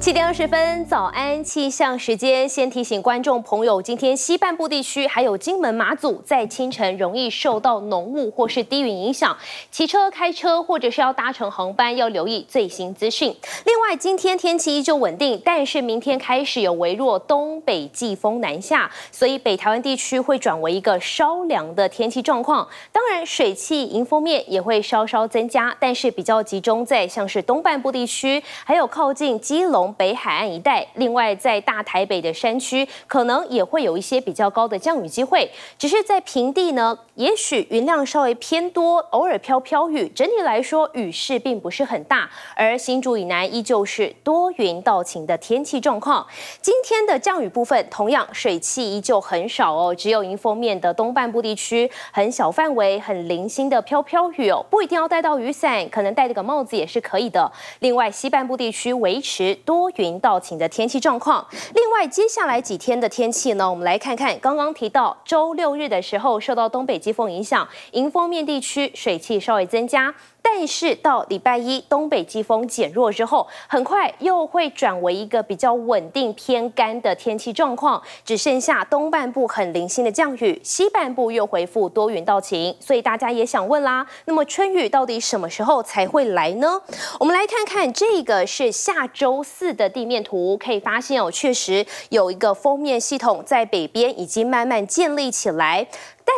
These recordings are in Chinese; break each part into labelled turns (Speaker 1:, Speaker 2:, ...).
Speaker 1: 七点二十分，早安气象时间。先提醒观众朋友，今天西半部地区还有金门、马祖，在清晨容易受到浓雾或是低云影响，骑车、开车或者是要搭乘航班，要留意最新资讯。另外，今天天气依旧稳定，但是明天开始有微弱东北季风南下，所以北台湾地区会转为一个稍凉的天气状况。当然，水汽迎风面也会稍稍增加，但是比较集中在像是东半部地区，还有靠近基隆。北海岸一带，另外在大台北的山区，可能也会有一些比较高的降雨机会。只是在平地呢，也许云量稍微偏多，偶尔飘飘雨。整体来说，雨势并不是很大。而新竹以南依旧是多云到晴的天气状况。今天的降雨部分，同样水汽依旧很少哦，只有迎风面的东半部地区很小范围、很零星的飘飘雨哦，不一定要带到雨伞，可能戴这个帽子也是可以的。另外，西半部地区维持多。多云到晴的天气状况。另外，接下来几天的天气呢？我们来看看，刚刚提到周六日的时候，受到东北季风影响，迎风面地区水汽稍微增加。但是到礼拜一，东北季风减弱之后，很快又会转为一个比较稳定偏干的天气状况，只剩下东半部很零星的降雨，西半部又恢复多云到晴。所以大家也想问啦，那么春雨到底什么时候才会来呢？我们来看看这个是下周四的地面图，可以发现哦，确实有一个封面系统在北边已经慢慢建立起来。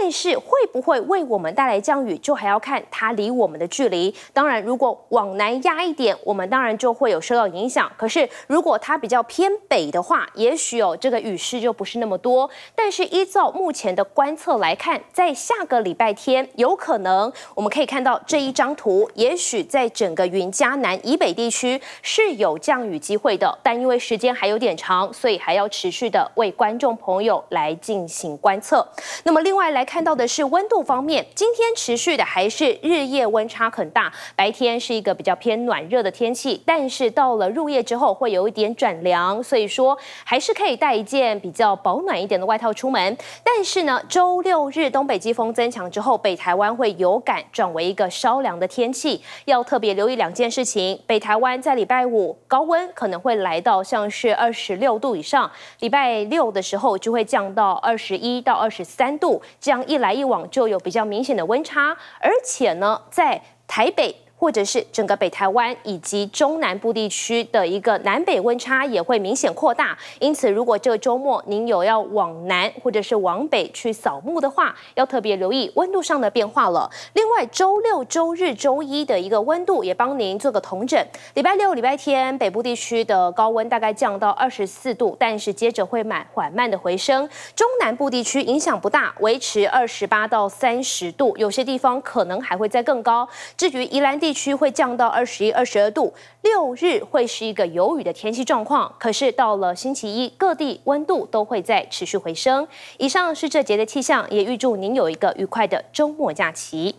Speaker 1: 但是会不会为我们带来降雨，就还要看它离我们的距离。当然，如果往南压一点，我们当然就会有受到影响。可是如果它比较偏北的话，也许哦这个雨势就不是那么多。但是依照目前的观测来看，在下个礼拜天，有可能我们可以看到这一张图，也许在整个云嘉南以北地区是有降雨机会的。但因为时间还有点长，所以还要持续的为观众朋友来进行观测。那么另外来。看到的是温度方面，今天持续的还是日夜温差很大，白天是一个比较偏暖热的天气，但是到了入夜之后会有一点转凉，所以说还是可以带一件比较保暖一点的外套出门。但是呢，周六日东北季风增强之后，北台湾会有感转为一个稍凉的天气，要特别留意两件事情。北台湾在礼拜五高温可能会来到像是二十六度以上，礼拜六的时候就会降到二十一到二十三度。这样一来一往就有比较明显的温差，而且呢，在台北。或者是整个北台湾以及中南部地区的一个南北温差也会明显扩大，因此如果这个周末您有要往南或者是往北去扫墓的话，要特别留意温度上的变化了。另外，周六、周日、周一的一个温度也帮您做个同整。礼拜六、礼拜天北部地区的高温大概降到二十四度，但是接着会慢缓慢的回升。中南部地区影响不大，维持二十八到三十度，有些地方可能还会再更高。至于宜兰地，区会降到二十一、二十二度，六日会是一个有雨的天气状况。可是到了星期一，各地温度都会在持续回升。以上是这节的气象，也预祝您有一个愉快的周末假期。